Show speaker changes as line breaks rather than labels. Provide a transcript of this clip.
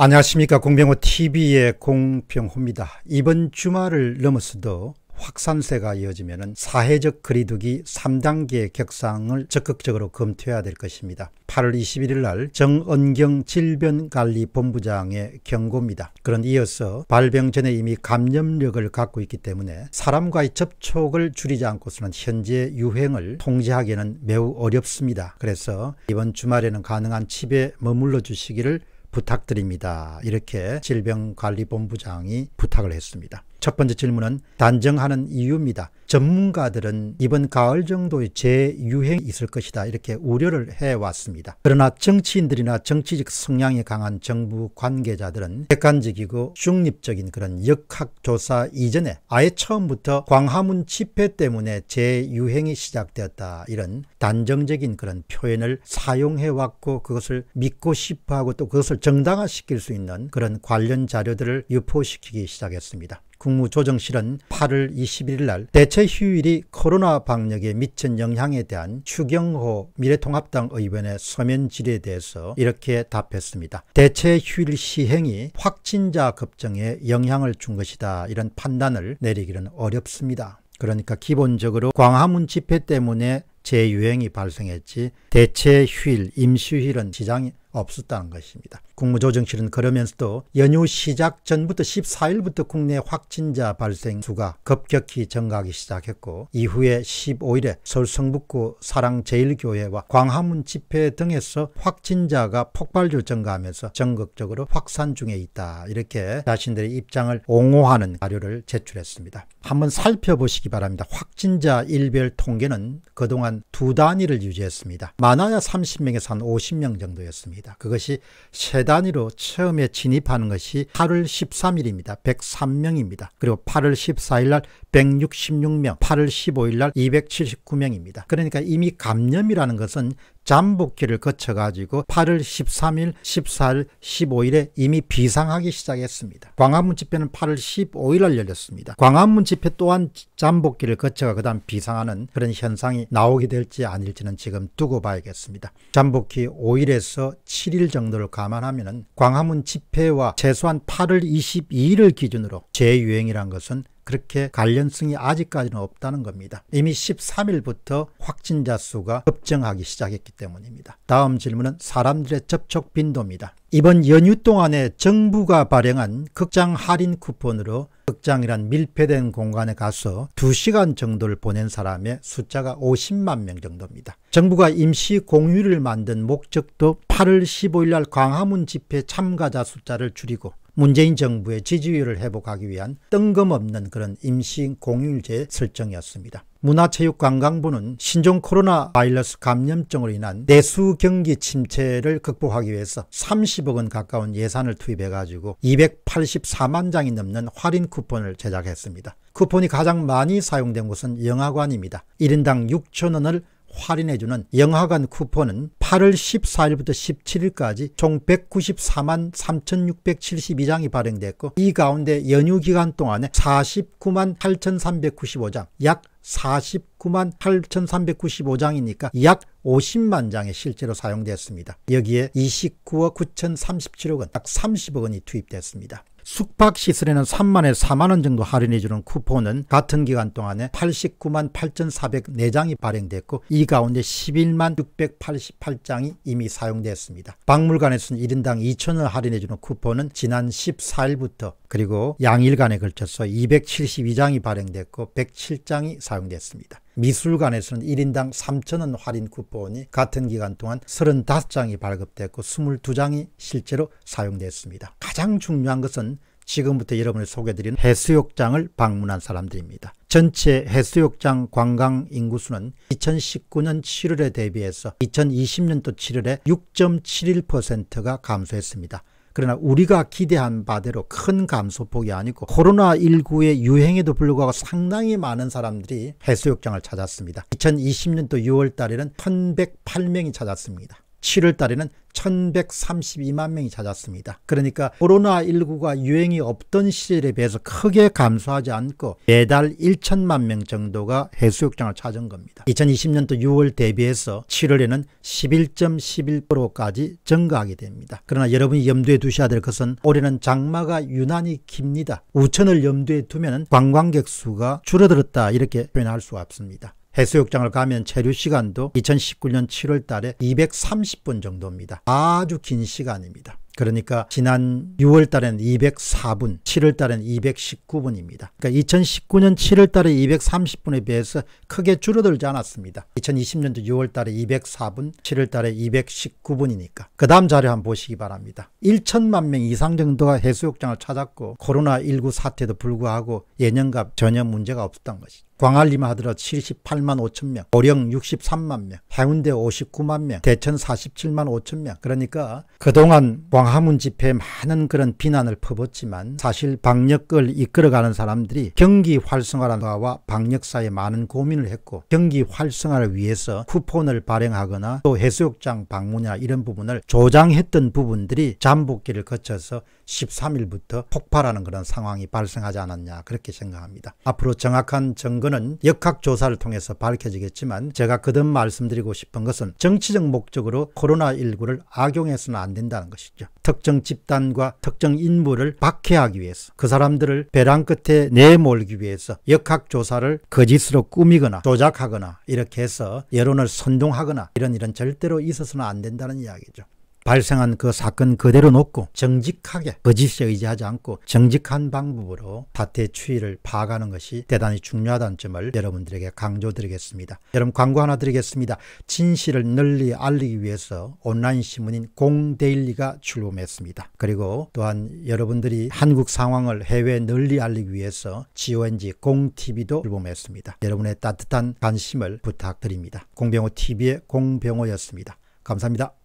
안녕하십니까 공병호 tv의 공병호입니다. 이번 주말을 넘어서도 확산세가 이어지면 사회적 거리두기 3단계 격상을 적극적으로 검토해야 될 것입니다. 8월 21일 날 정은경 질병관리본부장의 경고입니다. 그런데 이어서 발병 전에 이미 감염력을 갖고 있기 때문에 사람과의 접촉을 줄이지 않고서는 현재 유행을 통제하기는 매우 어렵습니다. 그래서 이번 주말에는 가능한 집에 머물러 주시기를 부탁드립니다. 이렇게 질병관리본부장이 부탁을 했습니다. 첫 번째 질문은 단정하는 이유입니다. 전문가들은 이번 가을 정도의 재유행이 있을 것이다 이렇게 우려를 해왔습니다. 그러나 정치인들이나 정치적 성향이 강한 정부 관계자들은 객관적이고 중립적인 그런 역학조사 이전에 아예 처음부터 광화문 집회 때문에 재유행이 시작되었다 이런 단정적인 그런 표현을 사용해왔고 그것을 믿고 싶어하고 또 그것을 정당화시킬 수 있는 그런 관련 자료들을 유포시키기 시작했습니다. 국무조정실은 8월 21일 날 대체 휴일이 코로나 방역에 미친 영향에 대한 추경호 미래통합당 의원의 서면 질의에 대해서 이렇게 답했습니다. 대체 휴일 시행이 확진자 급증에 영향을 준 것이다. 이런 판단을 내리기는 어렵습니다. 그러니까 기본적으로 광화문 집회 때문에 재유행이 발생했지 대체 휴일, 임시휴일은 지장이 없었다는 것입니다. 국무조정실은 그러면서도 연휴 시작 전부터 14일부터 국내 확진자 발생 수가 급격히 증가하기 시작했고 이후에 15일에 서울 성북구 사랑제일교회와 광화문 집회 등에서 확진자가 폭발적으로 증가하면서 전국적으로 확산 중에 있다. 이렇게 자신들의 입장을 옹호하는 자료를 제출했습니다. 한번 살펴보시기 바랍니다. 확진자 일별 통계는 그동안 두 단위를 유지했습니다. 많아야 30명에서 한 50명 정도였습니다. 그것이 세 단위로 처음에 진입하는 것이 8월 13일입니다. 103명입니다. 그리고 8월 14일 날 166명, 8월 15일 날 279명입니다. 그러니까 이미 감염이라는 것은 잠복기를 거쳐가지고 8월 13일, 14일, 15일에 이미 비상하기 시작했습니다. 광화문 집회는 8월 15일 날 열렸습니다. 광화문 집회 또한 잠복기를 거쳐가 그 다음 비상하는 그런 현상이 나오게 될지 아닐지는 지금 두고 봐야겠습니다. 잠복기 5일에서 7일 정도를 감안하면 광화문 집회와 최소한 8월 22일을 기준으로 재유행이란 것은 그렇게 관련성이 아직까지는 없다는 겁니다. 이미 13일부터 확진자 수가 급증하기 시작했기 때문입니다. 다음 질문은 사람들의 접촉 빈도입니다. 이번 연휴 동안에 정부가 발행한 극장 할인 쿠폰으로 극장이란 밀폐된 공간에 가서 2시간 정도를 보낸 사람의 숫자가 50만 명 정도입니다. 정부가 임시 공휴일을 만든 목적도 8월 15일 날 광화문 집회 참가자 숫자를 줄이고 문재인 정부의 지지율을 회복하기 위한 뜬금없는 그런 임시 공휴일제 설정이었습니다. 문화체육관광부는 신종 코로나 바이러스 감염증으로 인한 내수 경기 침체를 극복하기 위해서 30억 원 가까운 예산을 투입해 가지고 284만 장이 넘는 할인 쿠폰을 제작했습니다. 쿠폰이 가장 많이 사용된 곳은 영화관입니다. 1인당 6천 원을 할인해주는 영화관 쿠폰은 8월 14일부터 17일까지 총 194만 3,672장이 발행됐고 이 가운데 연휴 기간 동안에 49만 8,395장 약 49만 8,395장이니까 약 50만 장에 실제로 사용됐습니다. 여기에 29억 9,037억 원, 약 30억 원이 투입됐습니다. 숙박 시설에는 3만에 4만원 정도 할인해주는 쿠폰은 같은 기간 동안에 89만 8,404장이 발행됐고 이 가운데 11만 688장이 이미 사용됐습니다. 박물관에서는 1인당 2천원 할인해주는 쿠폰은 지난 14일부터 그리고 양일간에 걸쳐서 272장이 발행됐고 107장이 사용됐습니다. 미술관에서는 1인당 3천원 할인 쿠폰이 같은 기간 동안 35장이 발급됐고 22장이 실제로 사용됐습니다. 가장 중요한 것은 지금부터 여러분을 소개드린 해수욕장을 방문한 사람들입니다. 전체 해수욕장 관광 인구수는 2019년 7월에 대비해서 2020년도 7월에 6.71%가 감소했습니다. 그러나 우리가 기대한 바대로 큰 감소폭이 아니고 코로나19의 유행에도 불구하고 상당히 많은 사람들이 해수욕장을 찾았습니다. 2020년도 6월 달에는 1108명이 찾았습니다. 7월 달에는 1132만 명이 찾았습니다. 그러니까 코로나19가 유행이 없던 시절에 비해서 크게 감소하지 않고 매달 1천만 명 정도가 해수욕장을 찾은 겁니다. 2020년도 6월 대비해서 7월에는 11.11%까지 증가하게 됩니다. 그러나 여러분이 염두에 두셔야 될 것은 올해는 장마가 유난히 깁니다. 우천을 염두에 두면 관광객 수가 줄어들었다 이렇게 표현할 수가 없습니다. 해수욕장을 가면 체류 시간도 2019년 7월 달에 230분 정도입니다. 아주 긴 시간입니다. 그러니까 지난 6월 달에는 204분, 7월 달에는 219분입니다. 그러니까 2019년 7월 달에 230분에 비해서 크게 줄어들지 않았습니다. 2020년도 6월 달에 204분, 7월 달에 219분이니까. 그 다음 자료 한번 보시기 바랍니다. 1천만 명 이상 정도가 해수욕장을 찾았고 코로나19 사태도 불구하고 예년과 전혀 문제가 없었던 것이죠. 광안리만 하더라도 78만 5천 명, 고령 63만 명, 해운대 59만 명, 대천 47만 5천 명. 그러니까 그동안 광화문 집회에 많은 그런 비난을 퍼붓지만 사실 방역을 이끌어가는 사람들이 경기 활성화와 방역 사이에 많은 고민을 했고 경기 활성화를 위해서 쿠폰을 발행하거나 또 해수욕장 방문이나 이런 부분을 조장했던 부분들이 잠복기를 거쳐서 13일부터 폭발하는 그런 상황이 발생하지 않았냐 그렇게 생각합니다. 앞으로 정확한 증거는 역학조사를 통해서 밝혀지겠지만 제가 거듭 말씀드리고 싶은 것은 정치적 목적으로 코로나19를 악용해서는 안 된다는 것이죠. 특정 집단과 특정 인물을 박해하기 위해서 그 사람들을 벼랑 끝에 내몰기 위해서 역학조사를 거짓으로 꾸미거나 조작하거나 이렇게 해서 여론을 선동하거나 이런 일은 절대로 있어서는 안 된다는 이야기죠. 발생한 그 사건 그대로 놓고 정직하게 거짓에 의지하지 않고 정직한 방법으로 사태 추이를 파악하는 것이 대단히 중요하다는 점을 여러분들에게 강조드리겠습니다. 여러분 광고 하나 드리겠습니다. 진실을 널리 알리기 위해서 온라인 신문인 공데일리가 출범했습니다. 그리고 또한 여러분들이 한국 상황을 해외에 널리 알리기 위해서 GONG 공TV도 출범했습니다. 여러분의 따뜻한 관심을 부탁드립니다. 공병호 TV의 공병호였습니다. 감사합니다.